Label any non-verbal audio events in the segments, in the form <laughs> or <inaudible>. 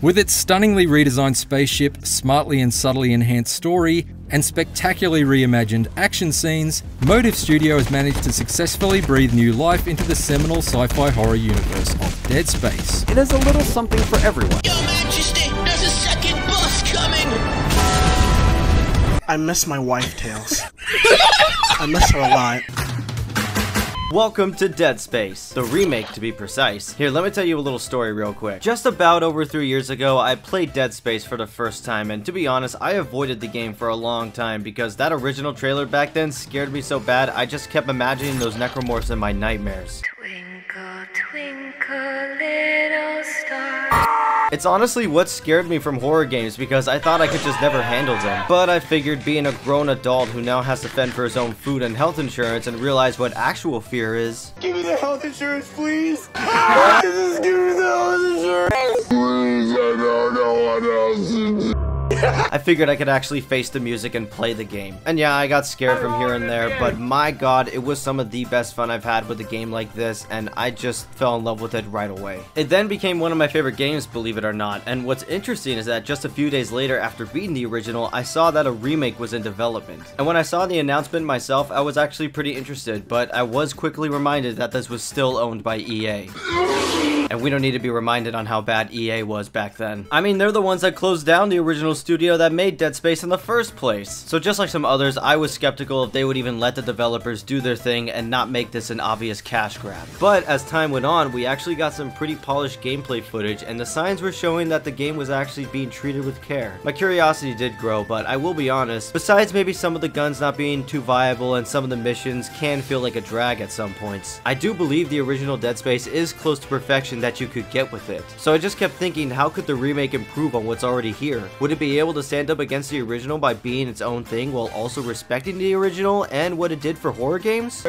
With its stunningly redesigned spaceship, smartly and subtly enhanced story, and spectacularly reimagined action scenes, Motive Studio has managed to successfully breathe new life into the seminal sci-fi horror universe of Dead Space. It has a little something for everyone. Your Majesty, there's a second bus coming! I miss my wife, Tails. <laughs> I miss her a lot. Welcome to Dead Space, the remake to be precise. Here, let me tell you a little story real quick. Just about over three years ago, I played Dead Space for the first time, and to be honest, I avoided the game for a long time because that original trailer back then scared me so bad, I just kept imagining those necromorphs in my nightmares. It's honestly what scared me from horror games because I thought I could just never handle them. But I figured being a grown adult who now has to fend for his own food and health insurance and realize what actual fear is. Give me the health insurance, please. <laughs> Just give me the health insurance. Please, I don't know what else to do. <laughs> I figured I could actually face the music and play the game. And yeah, I got scared from here and there, but my god, it was some of the best fun I've had with a game like this, and I just fell in love with it right away. It then became one of my favorite games, believe it or not, and what's interesting is that just a few days later after beating the original, I saw that a remake was in development. And when I saw the announcement myself, I was actually pretty interested, but I was quickly reminded that this was still owned by EA. And we don't need to be reminded on how bad EA was back then. I mean, they're the ones that closed down the original studio that made Dead Space in the first place. So just like some others, I was skeptical if they would even let the developers do their thing and not make this an obvious cash grab. But as time went on, we actually got some pretty polished gameplay footage and the signs were showing that the game was actually being treated with care. My curiosity did grow, but I will be honest, besides maybe some of the guns not being too viable and some of the missions can feel like a drag at some points, I do believe the original Dead Space is close to perfection that you could get with it. So I just kept thinking, how could the remake improve on what's already here? Would it be able to stand up against the original by being its own thing while also respecting the original and what it did for horror games?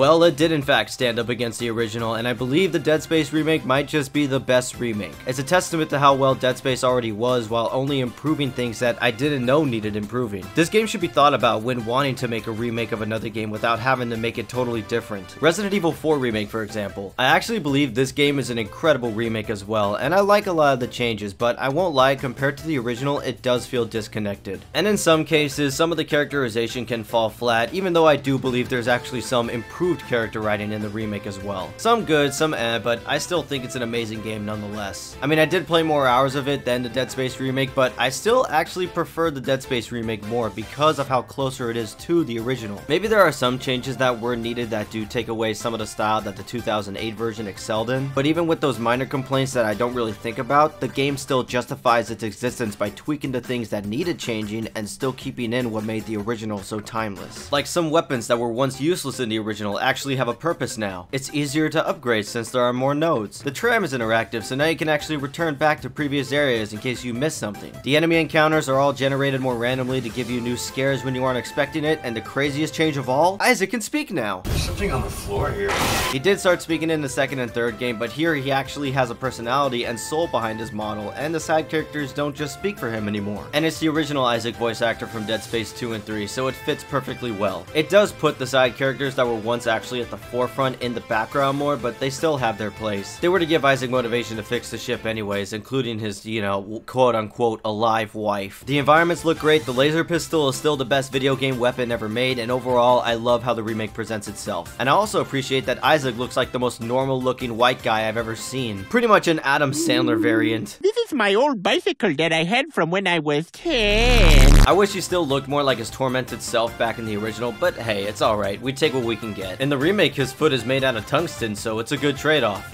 Well, it did in fact stand up against the original, and I believe the Dead Space remake might just be the best remake. It's a testament to how well Dead Space already was while only improving things that I didn't know needed improving. This game should be thought about when wanting to make a remake of another game without having to make it totally different. Resident Evil 4 remake, for example. I actually believe this game is an incredible remake as well, and I like a lot of the changes, but I won't lie, compared to the original, it does feel disconnected. And in some cases, some of the characterization can fall flat, even though I do believe there's actually some improved character writing in the remake as well. Some good, some eh, but I still think it's an amazing game nonetheless. I mean, I did play more hours of it than the Dead Space remake, but I still actually prefer the Dead Space remake more because of how closer it is to the original. Maybe there are some changes that were needed that do take away some of the style that the 2008 version excelled in, but even with those minor complaints that I don't really think about, the game still justifies its existence by tweaking the things that needed changing and still keeping in what made the original so timeless. Like some weapons that were once useless in the original actually have a purpose now. It's easier to upgrade since there are more nodes. The tram is interactive, so now you can actually return back to previous areas in case you missed something. The enemy encounters are all generated more randomly to give you new scares when you aren't expecting it, and the craziest change of all, Isaac can speak now. There's something on the floor here. He did start speaking in the second and third game, but here he actually has a personality and soul behind his model, and the side characters don't just speak for him anymore. And it's the original Isaac voice actor from Dead Space 2 and 3, so it fits perfectly well. It does put the side characters that were once actually at the forefront in the background more, but they still have their place. They were to give Isaac motivation to fix the ship anyways, including his, you know, quote-unquote alive wife. The environments look great, the laser pistol is still the best video game weapon ever made, and overall, I love how the remake presents itself. And I also appreciate that Isaac looks like the most normal looking white guy I've ever seen. Pretty much an Adam Sandler variant. This is my old bicycle that I had from when I was 10. I wish he still looked more like his tormented self back in the original, but hey, it's alright, we take what we can get. In the remake, his foot is made out of tungsten, so it's a good trade-off.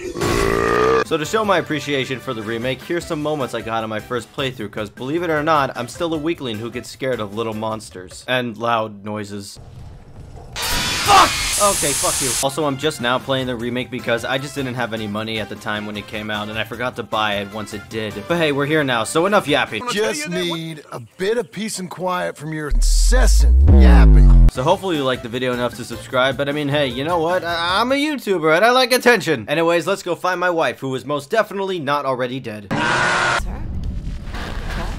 So to show my appreciation for the remake, here's some moments I got on my first playthrough, cause believe it or not, I'm still a weakling who gets scared of little monsters. And loud noises. Fuck! Okay, fuck you. Also, I'm just now playing the remake because I just didn't have any money at the time when it came out, and I forgot to buy it once it did. But hey, we're here now, so enough yapping. Just need a bit of peace and quiet from your incessant yapping. So hopefully you liked the video enough to subscribe, but I mean, hey, you know what? I I'm a YouTuber and I like attention. Anyways, let's go find my wife, who is most definitely not already dead.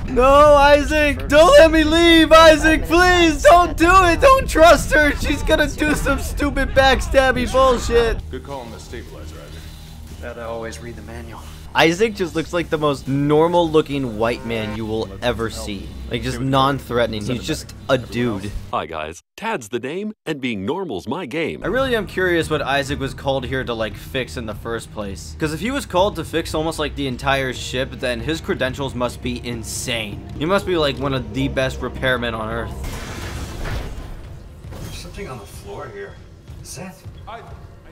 No, Isaac! Don't let me leave, Isaac! Please, don't do it! Don't trust her! She's gonna do some stupid backstabby bullshit! Good call on the stabilizer, Isaac. Gotta always read the manual. Isaac just looks like the most normal looking white man you will ever see. Like just non-threatening. He's just a dude. Hi guys, Tad's the name, and being normal's my game. I really am curious what Isaac was called here to like fix in the first place. Because if he was called to fix almost like the entire ship, then his credentials must be insane. He must be like one of the best repairmen on Earth. There's something on the floor here. Is that? I, I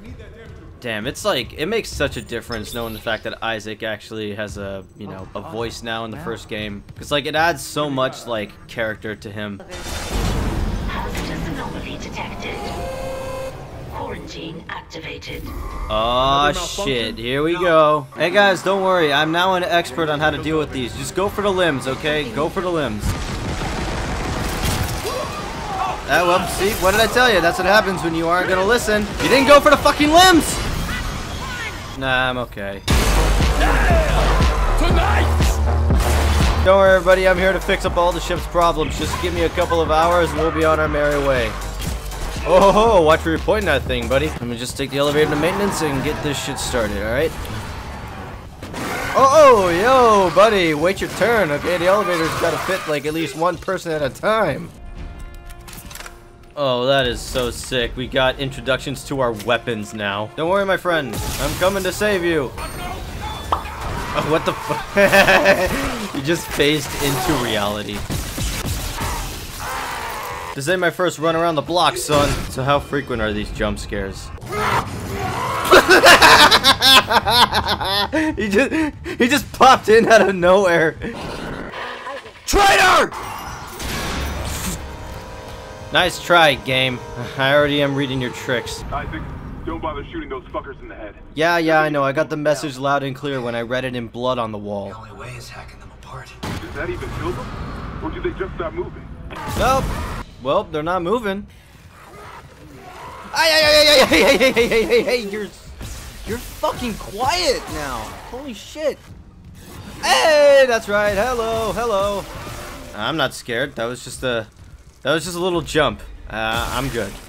need that damn, it's like, it makes such a difference knowing the fact that Isaac actually has a, you know, a voice now in the first game. Because like, it adds so much like character to him. Hazardous. Quarantine activated. Oh shit, here we go. Hey guys, don't worry, I'm now an expert on how to deal with these. Just go for the limbs, okay? Go for the limbs. Ah, well, see, what did I tell you? That's what happens when you aren't gonna listen. You didn't go for the fucking limbs! Nah, I'm okay. Don't worry, everybody, I'm here to fix up all the ship's problems. Just give me a couple of hours and we'll be on our merry way. Oh, ho, ho, watch where you're pointing that thing, buddy. Let me just take the elevator to maintenance and get this shit started, alright? Oh, oh, yo, buddy, wait your turn, okay? The elevator's gotta fit like at least one person at a time. Oh, that is so sick. We got introductions to our weapons now. Don't worry, my friend. I'm coming to save you. Oh, <laughs> what the fuck? <laughs> you just phased into reality. This ain't my first run around the block, son. So how frequent are these jump scares? <laughs> he just he just popped in out of nowhere. Traitor! Nice try, game. I already am reading your tricks. Isaac, don't bother shooting those fuckers in the head. Yeah, yeah, I know. I got the message loud and clear when I read it in blood on the wall. The only way is hacking them apart. Does that even kill them? Or do they just stop moving? Nope. Well, they're not moving. Ay, ay, ay, ay, ay, ay, ay, ay, ay, ay, ay, you're, you're fucking quiet now. Holy shit. Hey, that's right. Hello, hello. I'm not scared. That was just a, that was just a little jump. Uh, I'm good. <laughs>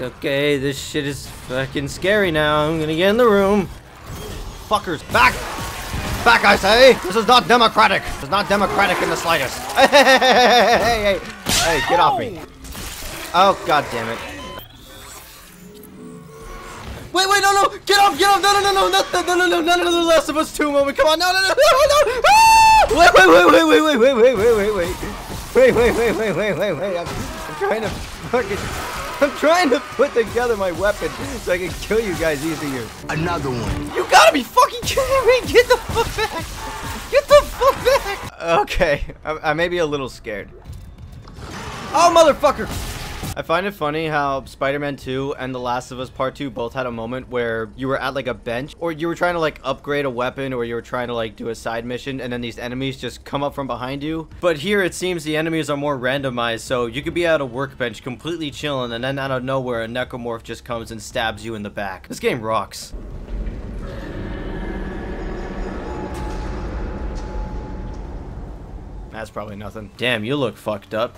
Okay, this shit is fucking scary now. I'm gonna get in the room. Fuckers, back! Back, I say! This is not democratic! It's not democratic in the slightest. <laughs> Hey, hey, hey, hey, hey, hey, get off me. Oh, god damn it. Wait, wait, no, no! Get off, get off! No, no, no, no, no, no, no, no, no, no, no, the Last of Us 2 moment. Come on, no, no, no, no, no! Ah! Wait, wait, wait, wait, wait, wait, wait, wait, wait, wait, wait. Wait, wait, wait, wait, wait, wait, wait. I'm, I'm trying to fucking... I'm trying to put together my weapon so I can kill you guys easier. Another one. You gotta be fucking kidding me! Get the fuck back! Get the fuck back! Okay, I, I may be a little scared. Oh, motherfucker! I find it funny how Spider-Man 2 and The Last of Us Part 2 both had a moment where you were at like a bench or you were trying to like upgrade a weapon or you were trying to like do a side mission and then these enemies just come up from behind you. But here it seems the enemies are more randomized so you could be at a workbench completely chilling and then out of nowhere a necromorph just comes and stabs you in the back. This game rocks. That's probably nothing. Damn, you look fucked up.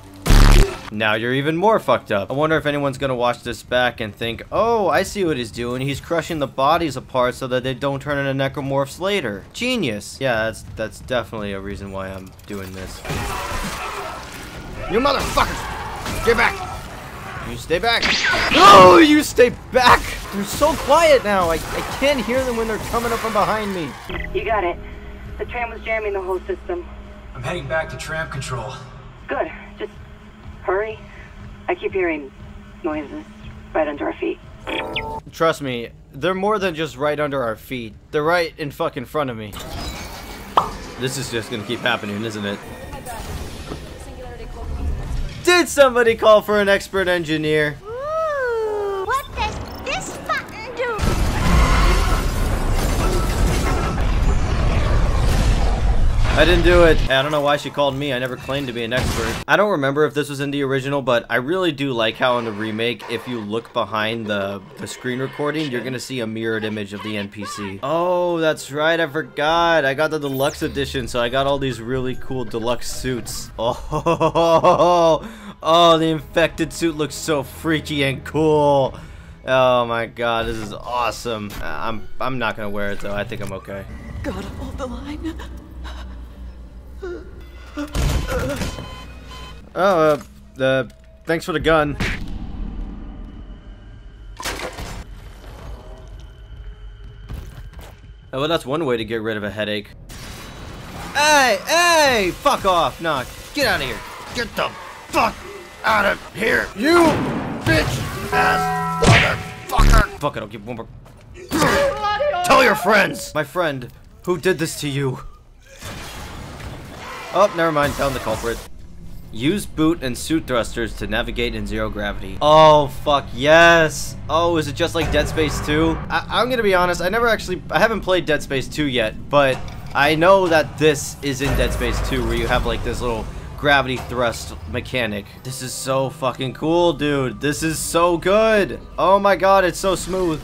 Now you're even more fucked up. I wonder if anyone's gonna watch this back and think, oh, I see what he's doing. He's crushing the bodies apart so that they don't turn into necromorphs later. Genius. Yeah, that's that's definitely a reason why I'm doing this. You motherfuckers! Get back! You stay back. No, you stay back! They're so quiet now. I, I can't hear them when they're coming up from behind me. You got it. The tram was jamming the whole system. I'm heading back to tram control. Good. Just hurry. I keep hearing noises right under our feet. Trust me, they're more than just right under our feet. They're right in fucking front of me. This is just gonna keep happening, isn't it? Did somebody call for an expert engineer? I didn't do it. I don't know why she called me. I never claimed to be an expert. I don't remember if this was in the original, but I really do like how in the remake, if you look behind the, the screen recording, you're gonna see a mirrored image of the NPC. Oh, that's right. I forgot. I got the deluxe edition, so I got all these really cool deluxe suits. <laughs> Oh, Oh, the infected suit looks so freaky and cool. Oh my god, this is awesome. I'm I'm not gonna wear it though. I think I'm okay. Gotta hold the line. Oh, uh, uh, thanks for the gun. Oh, well, that's one way to get rid of a headache. Hey, hey, fuck off. Nah, get out of here. Get the fuck out of here, you bitch ass motherfucker! Fuck it, I'll give one more. Tell your friends! My friend, who did this to you? Oh, never mind, found the culprit. Use boot and suit thrusters to navigate in zero gravity. Oh, fuck, yes! Oh, is it just like Dead Space 2? I am gonna be honest, I never actually, I haven't played Dead Space 2 yet, but I know that this is in Dead Space 2 where you have like this little gravity thrust mechanic. This is so fucking cool, dude. This is so good. Oh my god, it's so smooth.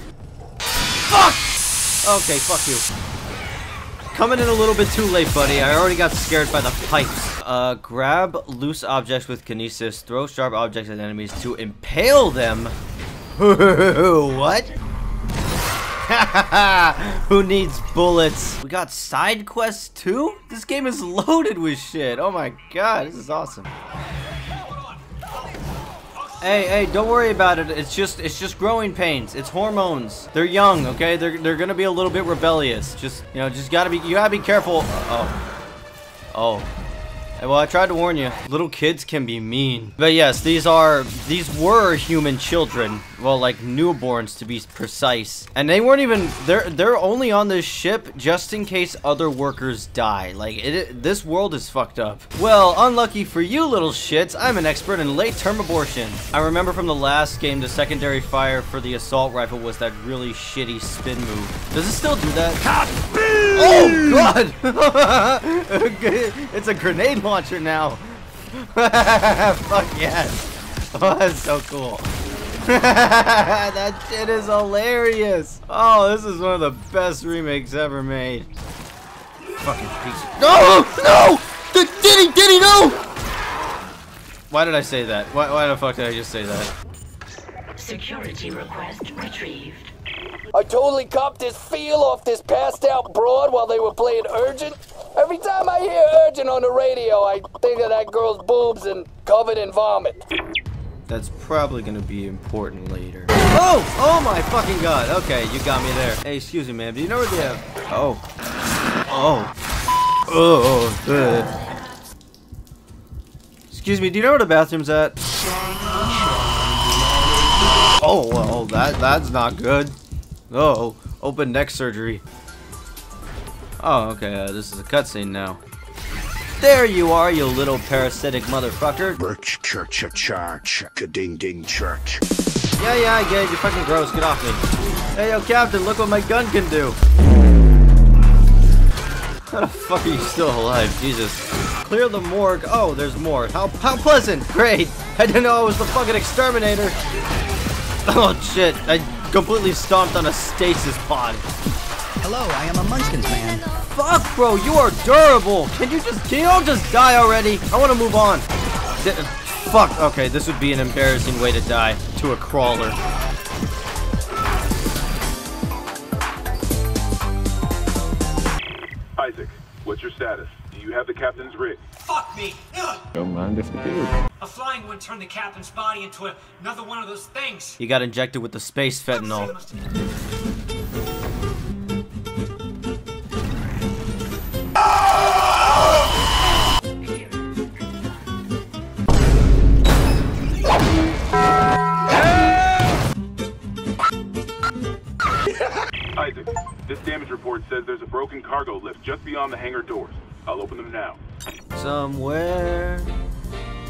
Fuck! Okay, fuck you. Coming in a little bit too late, buddy. I already got scared by the pipes. Uh, grab loose objects with kinesis. Throw sharp objects at enemies to impale them. <laughs> what? <laughs> Who needs bullets? We got side quests too? This game is <laughs> loaded with shit. Oh my god, this is awesome. Hey, hey, don't worry about it. It's just it's just growing pains. It's hormones. They're young, okay? They're they're gonna be a little bit rebellious. Just you know, just gotta be you gotta be careful. Oh. Oh. Well, I tried to warn you. Little kids can be mean. But yes, these are, these were human children. Well, like newborns to be precise. And they weren't even, they're, they're only on this ship just in case other workers die. Like, it, it this world is fucked up. Well, unlucky for you little shits, I'm an expert in late-term abortion. I remember from the last game, the secondary fire for the assault rifle was that really shitty spin move. Does it still do that? Oh, God! <laughs> it's a grenade launcher now. <laughs> Fuck yes. <laughs> Oh, that's so cool. <laughs> that shit is hilarious. Oh, this is one of the best remakes ever made. Fucking piece of- No! No! Did, did he? Did he? No! Why did I say that? Why, why the fuck did I just say that? Security request retrieved. I totally copped this feel off this passed out broad while they were playing Urgent. Every time I hear Urgent on the radio, I think of that girl's boobs and covered in vomit. That's probably gonna be important later. Oh! Oh my fucking god. Okay, you got me there. Hey, excuse me, man. Do you know where they have... Uh, oh. Oh. Oh. Good. Excuse me, do you know where the bathroom's at? Oh, well, that, that's not good. Oh, open neck surgery. Oh, okay, uh, this is a cutscene now. There you are, you little parasitic motherfucker. Birch church a church, a ding ding church. Yeah, yeah, I get it. You're fucking gross. Get off me. Hey, yo, Captain, look what my gun can do. How the fuck are you still alive? Jesus. Clear the morgue. Oh, there's more. How, how pleasant. Great. I didn't know I was the fucking exterminator. Oh, shit. I completely stomped on a stasis pod. Hello, I am a Munchkins man. Fuck, bro, you are durable. Can you just, can you all just die already? I want to move on. D fuck, okay, this would be an embarrassing way to die to a crawler. Isaac, what's your status? Do you have the captain's rig? Fuck me! Ugh. Don't mind if I do. A flying one turned the captain's body into another one of those things. He got injected with the space fentanyl. Report says there's a broken cargo lift just beyond the hangar doors. I'll open them now. Somewhere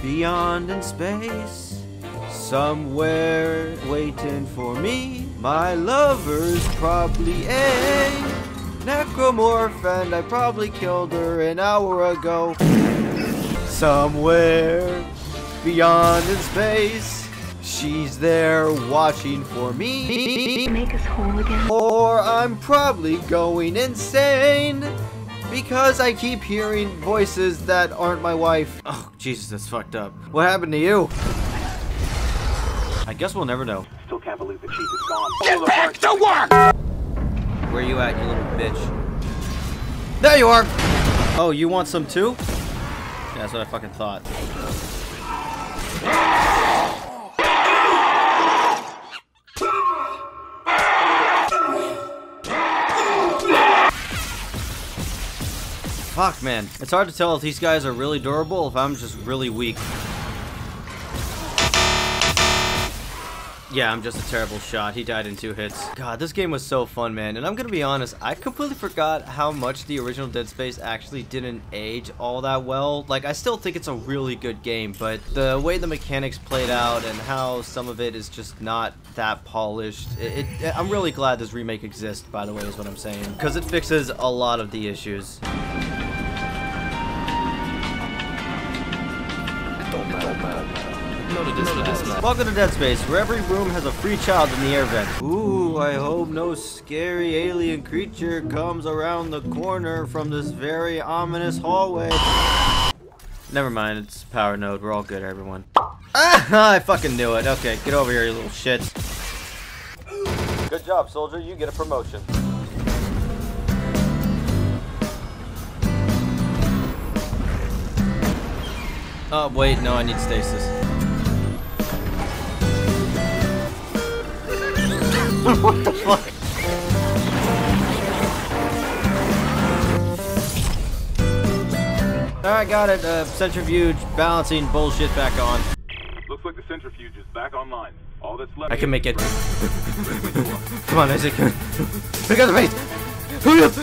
beyond in space, somewhere waiting for me, my lover's probably a necromorph, and I probably killed her an hour ago. Somewhere beyond in space, she's there watching for me. Make us whole again. Or I'm probably going insane Because I keep hearing voices that aren't my wife. Oh, Jesus, that's fucked up. What happened to you? I guess we'll never know. Still can't believe the chief is gone. Get back to work! Where are you at, you little bitch? There you are! Oh, you want some too? Yeah, that's what I fucking thought. Fuck, man. It's hard to tell if these guys are really durable if I'm just really weak. Yeah, I'm just a terrible shot. He died in two hits. God, this game was so fun, man. And I'm gonna be honest, I completely forgot how much the original Dead Space actually didn't age all that well. Like, I still think it's a really good game, but the way the mechanics played out and how some of it is just not that polished, it, it, I'm really glad this remake exists, by the way, is what I'm saying. Because it fixes a lot of the issues. Welcome to Dead Space, where every room has a free child in the air vent. Ooh, I hope no scary alien creature comes around the corner from this very ominous hallway. Never mind, it's power node. We're all good, everyone. Ah, I fucking knew it. Okay, get over here, you little shit. Good job, soldier. You get a promotion. Oh, wait, no, I need stasis. <laughs> what the fuck? Alright, got it. Uh, centrifuge balancing bullshit back on. Looks like the centrifuge is back online. All that's left. I can make it. <laughs> Come on, Isaac. <laughs> Pick up the base.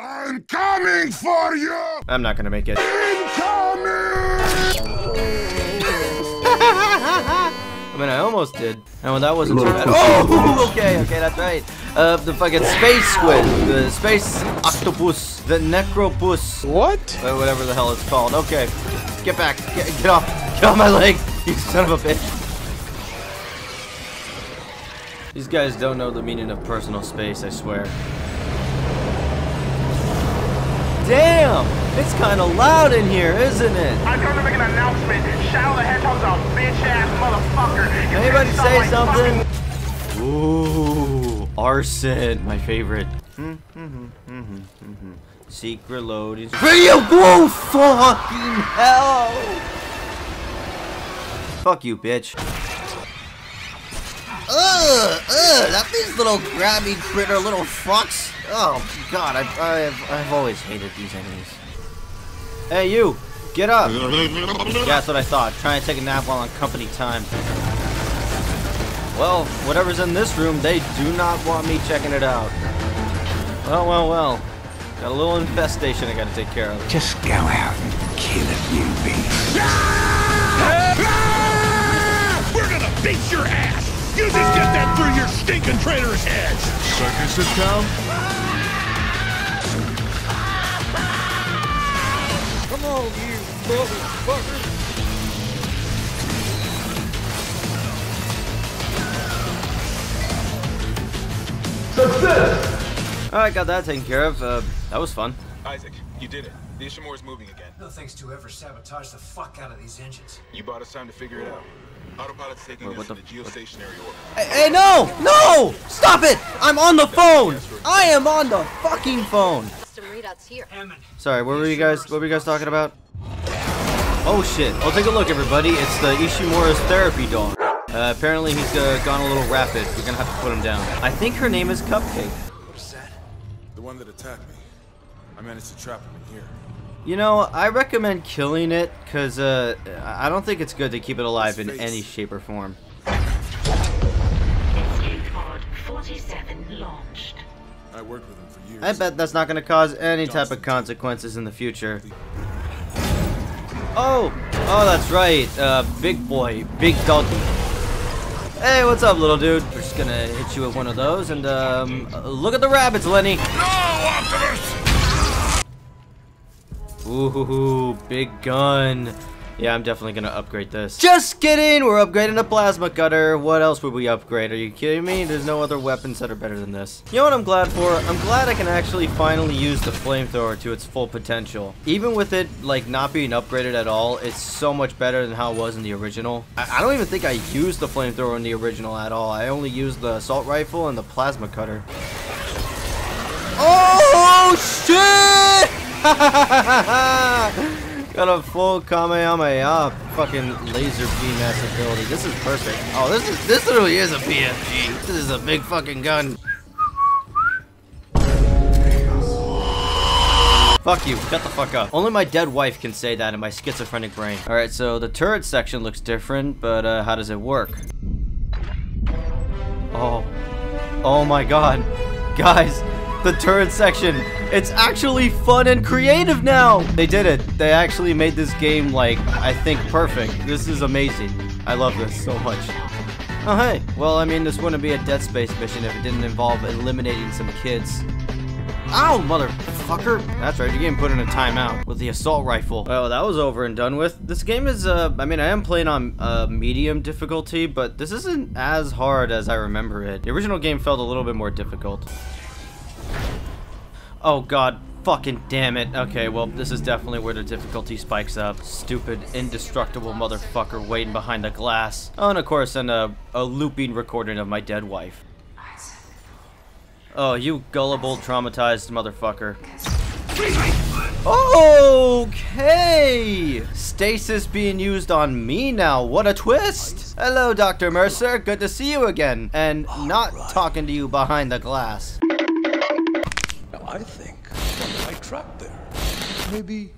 I'm coming for you! I'm not gonna make it. I mean, I almost did. Oh, that wasn't too bad. Oh, <laughs> okay, okay, that's right. Uh, the fucking space squid, the space octopus, the necropus. What? Uh, whatever the hell it's called. Okay, get back, get, get off, get off my leg, <laughs> you son of a bitch. These guys don't know the meaning of personal space, I swear. Damn! It's kind of loud in here, isn't it? I'm come to make an announcement. Shadow the Hedgehog's a bitch ass motherfucker. You Anybody say like something? fucking- Ooh, arson, my favorite. Mm-hmm, mm-hmm, mm-hmm. Secret loading. Video, whoa, fucking hell! Fuck you, bitch. Ugh, ugh, that these little grabby critter little fucks. Oh god, I, I've, I've always hated these enemies. Hey you, get up. yeah, that's what I thought. Trying to take a nap while on company time. Well, whatever's in this room, they do not want me checking it out. Well, well, well. Got a little infestation I gotta take care of. Just go out and kill a few beasts. We're gonna beat your ass! You just get that through your stinking traitor's heads! Circus in town? Come on, you motherfucker. Alright, got that taken care of. Uh, that was fun. Isaac, you did it. The Ishimura's moving again. No thanks to ever sabotage the fuck out of these engines. You bought us time to figure it out. Autopilot's taking Wait, what into the- geostationary orbit. Hey, hey, no! No! Stop it! I'm on the phone! I am on the fucking phone! Some readouts here. Sorry, what were you guys what were you guys talking about? Oh shit. Oh take a look everybody, it's the Ishimura's therapy dog. Uh, apparently he's uh, gone a little rapid. We're gonna have to put him down. I think her name is Cupcake. What is that? The one that attacked me. I managed to trap him in here. You know, I recommend killing it, cause uh, I don't think it's good to keep it alive in any shape or form. Escape pod 47 launched. I worked with him for years. I bet that's not gonna cause any type of consequences in the future. Oh! Oh, that's right. Uh, big boy. Big doggy. Hey, what's up, little dude? We're just gonna hit you with one of those, and, um, look at the rabbits, Lenny! Ooh, big gun. Yeah, I'm definitely gonna upgrade this. Just kidding! We're upgrading the plasma cutter. What else would we upgrade? Are you kidding me? There's no other weapons that are better than this. You know what I'm glad for? I'm glad I can actually finally use the flamethrower to its full potential. Even with it, like, not being upgraded at all, it's so much better than how it was in the original. I, I don't even think I used the flamethrower in the original at all. I only used the assault rifle and the plasma cutter. Oh, shit! <laughs> Got a full Kamehameha fucking laser beam ass ability. This is perfect. Oh, this is this literally is a BFG. This is a big fucking gun. Fuck you. Shut the fuck up. Only my dead wife can say that in my schizophrenic brain. Alright, so the turret section looks different, but uh, how does it work? Oh. Oh my god. Guys, the turret section. It's actually fun and creative now. They did it. They actually made this game, like, I think perfect. This is amazing. I love this so much. Oh, hey. Well, I mean, this wouldn't be a Dead Space mission if it didn't involve eliminating some kids. Ow, motherfucker! That's right, you're getting put in a timeout with the assault rifle. Well, that was over and done with. This game is, uh, I mean, I am playing on uh, medium difficulty, but this isn't as hard as I remember it. The original game felt a little bit more difficult. Oh god, fucking damn it. Okay, well, this is definitely where the difficulty spikes up. Stupid, indestructible motherfucker waiting behind the glass. Oh, and of course, and a, a looping recording of my dead wife. Oh, you gullible, traumatized motherfucker. Okay! Stasis being used on me now. What a twist! Hello, Dr. Mercer. Good to see you again. And not talking to you behind the glass. Maybe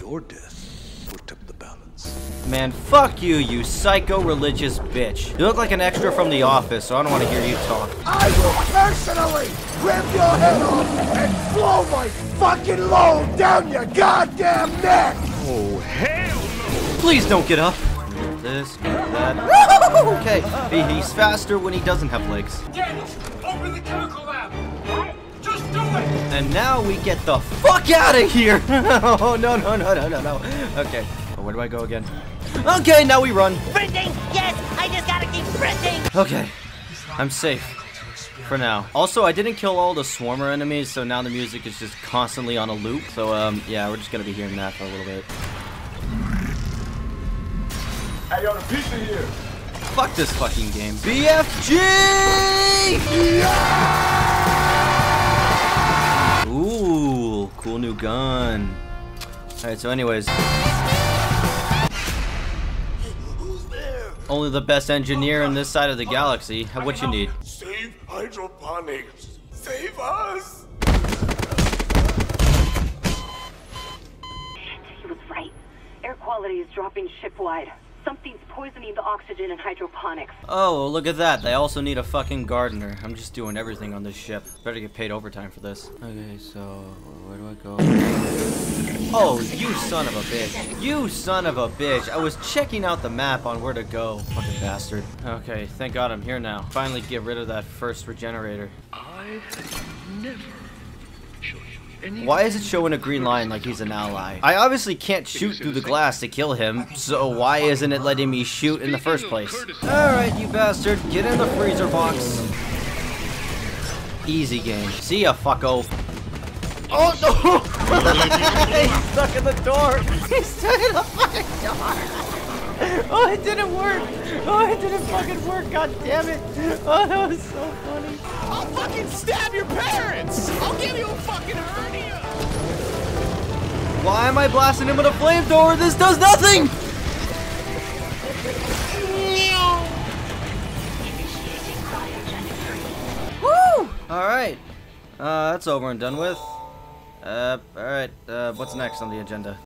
your death will tip the balance. Man, fuck you, you psycho religious bitch. You look like an extra from The Office, so I don't want to hear you talk. I will personally rip your head off and blow my fucking load down your goddamn neck! Oh, hell no! Please don't get up. This, that. <laughs> okay, he's faster when he doesn't have legs. Daniel, open the chemical And now we get the fuck out of here! <laughs> oh, no, no, no, no, no, no. Okay, well, where do I go again? Okay, now we run. Sprinting! Yes! I just gotta keep sprinting! Okay, I'm safe. For now. Also, I didn't kill all the swarmer enemies, so now the music is just constantly on a loop. So, um, yeah, we're just gonna be hearing that for a little bit. Hey, yo, the pizza here! Fuck this fucking game. BFG! Ooh, cool new gun. Alright, so anyways. Only the best engineer in this side of the galaxy. What you need? Save hydroponics! Save us! He was right. Air quality is dropping shipwide. Something's poisoning the oxygen in hydroponics. Oh, look at that. They also need a fucking gardener. I'm just doing everything on this ship. Better get paid overtime for this. Okay, so where do I go? Oh, you son of a bitch. You son of a bitch. I was checking out the map on where to go. Fucking bastard. Okay, thank God I'm here now. Finally get rid of that first regenerator. I never show you any Why is it showing a green line like he's an ally? I obviously can't shoot through the glass to kill him, so why isn't it letting me shoot in the first place? Alright, you bastard, get in the freezer box. Easy game. See ya, fucko. Oh no! <laughs> He's stuck in the door! He's stuck in the fucking door! <laughs> Oh, it didn't work! Oh, it didn't fucking work, god damn it! Oh, that was so funny. I'll fucking stab your parents! I'll give you a fucking hernia! Why am I blasting him with a flamethrower? This does nothing! Woo! Alright. Uh, that's over and done with. Uh, alright. Uh, what's next on the agenda?